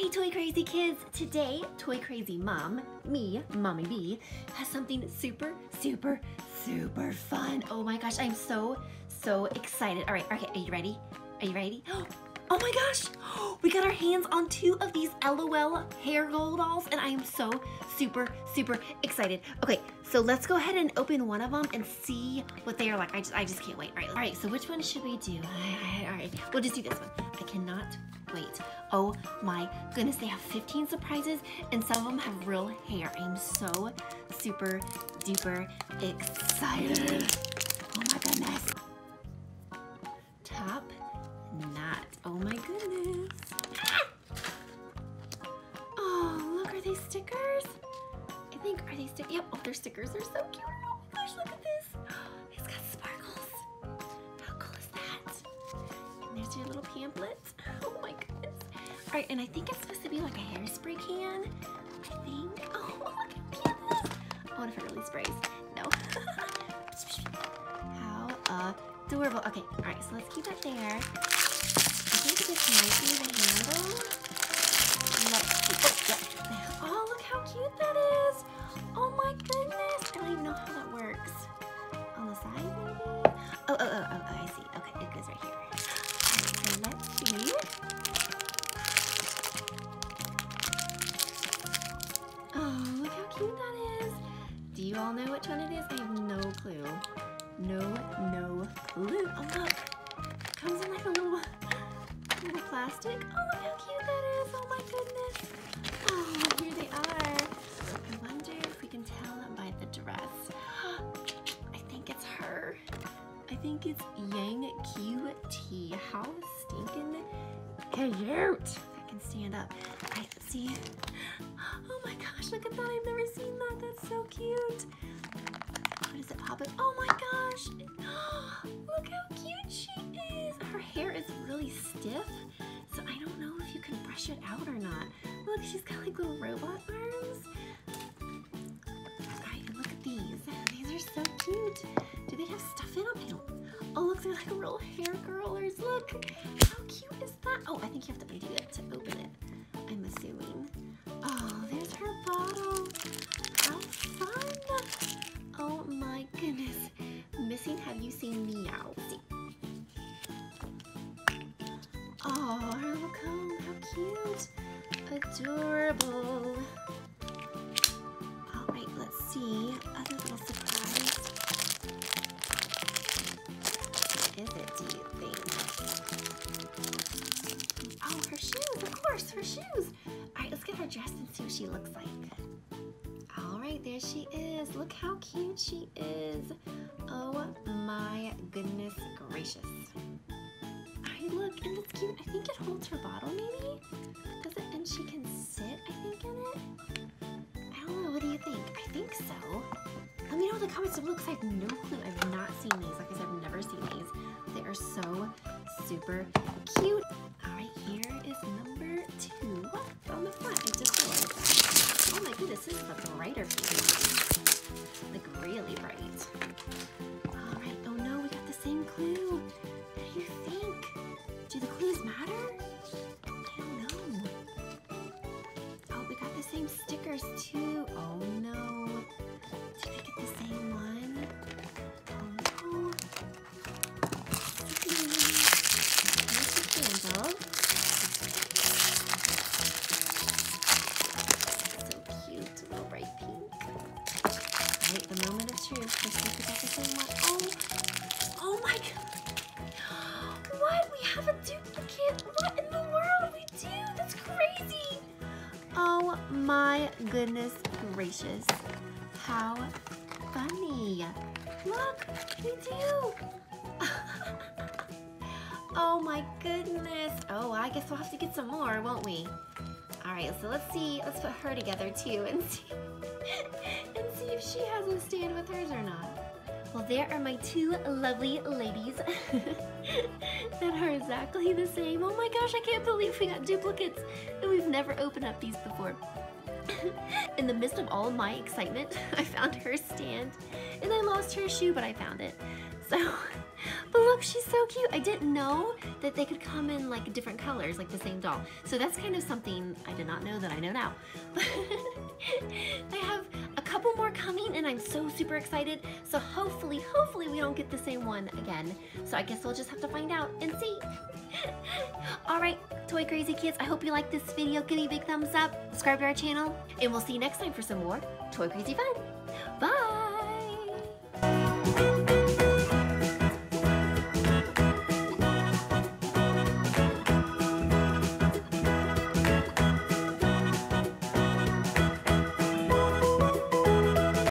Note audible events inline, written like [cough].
Hey Toy Crazy kids! Today, Toy Crazy Mom, me, Mommy B, has something super, super, super fun. Oh my gosh, I'm so, so excited. All right, okay, are you ready? Are you ready? [gasps] Oh, Oh my gosh, [gasps] we got our hands on two of these LOL hair goals dolls and I am so super, super excited. Okay, so let's go ahead and open one of them and see what they are like. I just, I just can't wait. All right, all right, so which one should we do? All right, we'll just do this one. I cannot wait. Oh my goodness, they have 15 surprises and some of them have real hair. I'm so super duper excited. Oh my goodness. Top knot. Oh, are stickers? Yep, oh, they're stickers. They're so cute. Oh my gosh, look at this. [gasps] It's got sparkles. How cool is that? And there's your little pamphlet. [laughs] Oh my goodness. All right, and I think it's supposed to be like a hairspray can. I think. [laughs] Oh, look how cute it is. Oh, if it really sprays. No. How adorable. Okay, all right, so let's keep it there. I think this might be Oh, oh, oh, oh, oh I see. Okay, it goes right here. So let's see. Oh, look how cute that is. Do you all know which one it is? I have no clue. No, no clue. Oh, look. It comes in like a little, little plastic. Oh, look how cute Yang QT. How stinking cute. I can stand up. I see. Oh my gosh, look at that. I've never seen that. That's so cute. What is it popping? Oh my gosh. [gasps] Look how cute she is. Her hair is really stiff, so I don't know if you can brush it out or not. Look, she's got like little robot arms. Alright, and look at these. These are so cute. Do they have stuff in them? Oh, look, they're like real hair curlers. Look, how cute is that? Oh, I think you have to undo it to open it. I'm assuming. Oh, there's her bottle. How fun. Oh my goodness. Missing Have You Seen Meow? Oh, her little comb. How cute. Adorable. Course, her shoes. All right, let's get her dressed and see what she looks like. All right, there she is. Look how cute she is. Oh my goodness gracious. I look, and it's cute. I think it holds her bottle, maybe? Does it? And she can sit, I think, in it? I don't know. What do you think? I think so. Let me know in the comments below because I have no clue. I've not seen these. Like I said, I've never seen these. They are so super cute. The brighter pink. Like really bright. Alright, the moment of if we got the same one. Oh, oh my god. [gasps] What? We have a duplicate. What in the world? We do. That's crazy. Oh my goodness gracious. How funny. Look, we do. [laughs] oh my goodness. Oh, I guess we'll have to get some more, won't we? All right, so let's see. Let's put her together too and [laughs] see if she has a stand with hers or not. Well, there are my two lovely ladies [laughs] that are exactly the same. Oh my gosh, I can't believe we got duplicates and we've never opened up these before. [laughs] In the midst of all my excitement, [laughs] I found her stand and I lost her shoe, but I found it. So But look, she's so cute. I didn't know that they could come in like different colors, like the same doll. So that's kind of something I did not know that I know now. they have super excited. So hopefully, hopefully we don't get the same one again. So I guess we'll just have to find out and see. [laughs] All right, Toy Crazy Kids, I hope you liked this video. Give me a big thumbs up, subscribe to our channel, and we'll see you next time for some more Toy Crazy Fun. Bye!